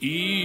E